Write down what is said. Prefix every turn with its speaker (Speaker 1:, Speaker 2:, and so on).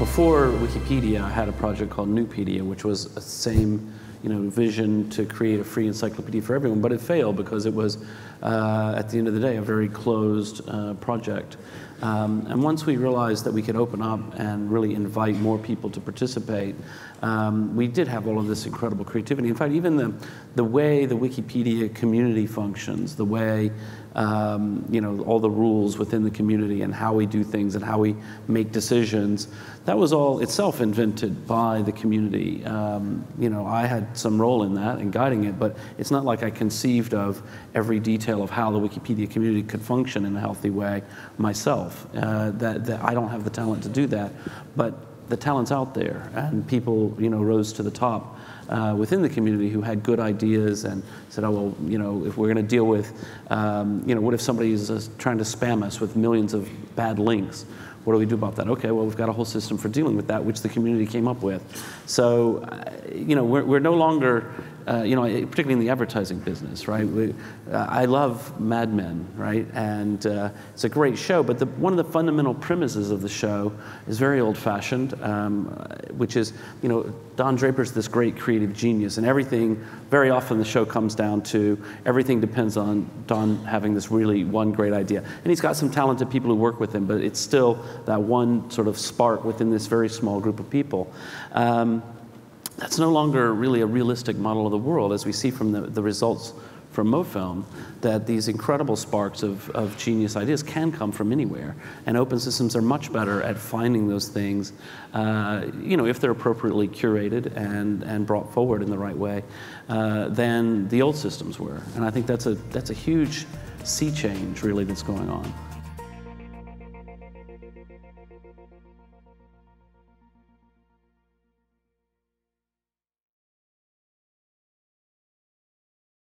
Speaker 1: before Wikipedia, I had a project called Nupedia, which was the same you know, vision to create a free encyclopedia for everyone, but it failed because it was, uh, at the end of the day, a very closed uh, project. Um, and once we realized that we could open up and really invite more people to participate, um, we did have all of this incredible creativity. In fact, even the, the way the Wikipedia community functions, the way um, you know, all the rules within the community and how we do things and how we make decisions, that was all itself invented by the community. Um, you know, I had some role in that and guiding it, but it's not like I conceived of every detail of how the Wikipedia community could function in a healthy way myself. Uh, that, that I don't have the talent to do that, but the talent's out there, and people, you know, rose to the top uh, within the community who had good ideas and said, oh, well, you know, if we're going to deal with, um, you know, what if somebody is uh, trying to spam us with millions of bad links? What do we do about that? Okay, well, we've got a whole system for dealing with that, which the community came up with. So, uh, you know, we're, we're no longer uh, you know, particularly in the advertising business, right? We, uh, I love Mad Men, right? And uh, it's a great show, but the, one of the fundamental premises of the show is very old-fashioned, um, which is, you know, Don Draper's this great creative genius, and everything, very often the show comes down to, everything depends on Don having this really one great idea. And he's got some talented people who work with him, but it's still that one sort of spark within this very small group of people. Um, that's no longer really a realistic model of the world, as we see from the, the results from MoFilm, that these incredible sparks of, of genius ideas can come from anywhere. And open systems are much better at finding those things, uh, you know, if they're appropriately curated and, and brought forward in the right way, uh, than the old systems were. And I think that's a, that's a huge sea change, really, that's going on.